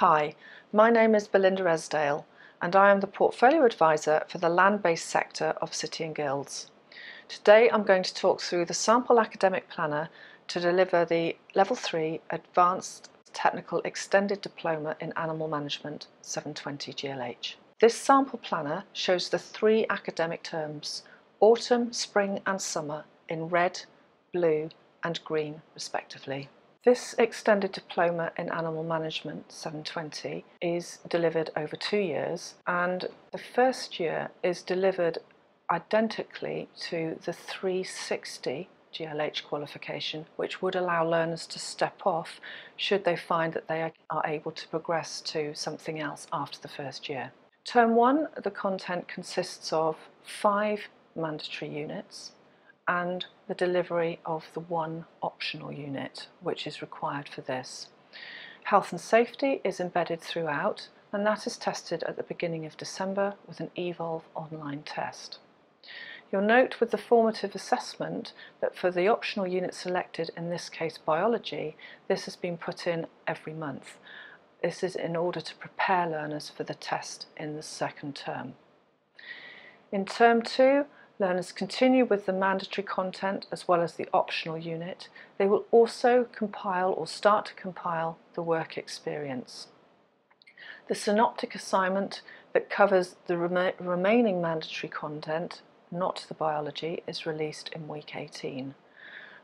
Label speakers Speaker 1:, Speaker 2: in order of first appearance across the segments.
Speaker 1: Hi, my name is Belinda Esdaile and I am the Portfolio Advisor for the land-based sector of City and Guilds. Today I'm going to talk through the sample academic planner to deliver the Level 3 Advanced Technical Extended Diploma in Animal Management 720 GLH. This sample planner shows the three academic terms, autumn, spring and summer in red, blue and green respectively. This extended diploma in animal management 720 is delivered over two years and the first year is delivered identically to the 360 GLH qualification which would allow learners to step off should they find that they are able to progress to something else after the first year. Term 1 the content consists of five mandatory units and the delivery of the one optional unit which is required for this. Health and safety is embedded throughout and that is tested at the beginning of December with an EVOLVE online test. You'll note with the formative assessment that for the optional unit selected, in this case biology, this has been put in every month. This is in order to prepare learners for the test in the second term. In term two, Learners continue with the mandatory content as well as the optional unit. They will also compile or start to compile the work experience. The synoptic assignment that covers the rem remaining mandatory content, not the biology, is released in week 18.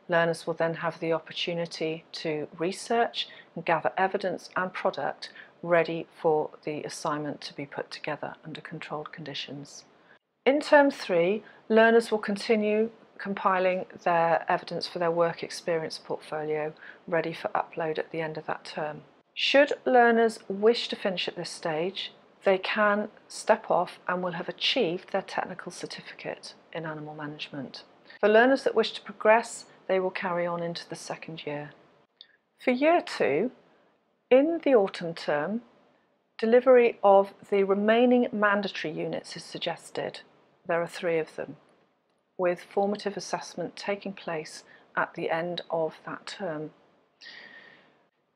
Speaker 1: Learners will then have the opportunity to research and gather evidence and product ready for the assignment to be put together under controlled conditions. In term three, learners will continue compiling their evidence for their work experience portfolio ready for upload at the end of that term. Should learners wish to finish at this stage, they can step off and will have achieved their technical certificate in animal management. For learners that wish to progress, they will carry on into the second year. For year two, in the autumn term, delivery of the remaining mandatory units is suggested there are three of them, with formative assessment taking place at the end of that term.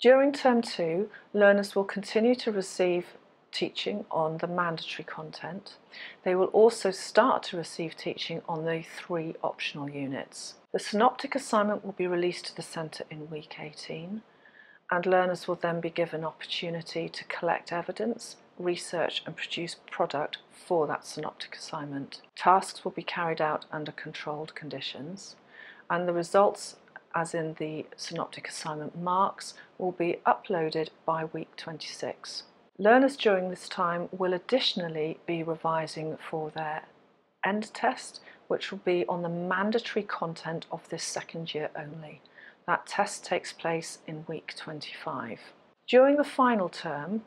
Speaker 1: During term two, learners will continue to receive teaching on the mandatory content. They will also start to receive teaching on the three optional units. The synoptic assignment will be released to the centre in week 18 and learners will then be given opportunity to collect evidence research and produce product for that synoptic assignment. Tasks will be carried out under controlled conditions and the results as in the synoptic assignment marks will be uploaded by week 26. Learners during this time will additionally be revising for their end test which will be on the mandatory content of this second year only. That test takes place in week 25. During the final term,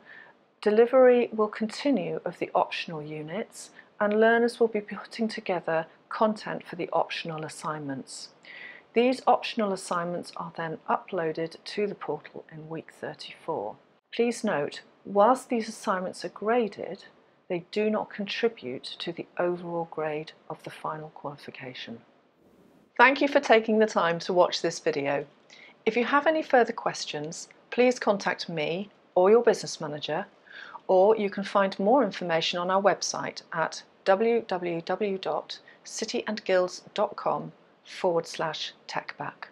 Speaker 1: Delivery will continue of the optional units and learners will be putting together content for the optional assignments. These optional assignments are then uploaded to the portal in week 34. Please note, whilst these assignments are graded, they do not contribute to the overall grade of the final qualification. Thank you for taking the time to watch this video. If you have any further questions, please contact me or your business manager or you can find more information on our website at www.cityandguilds.com forward slash techbac.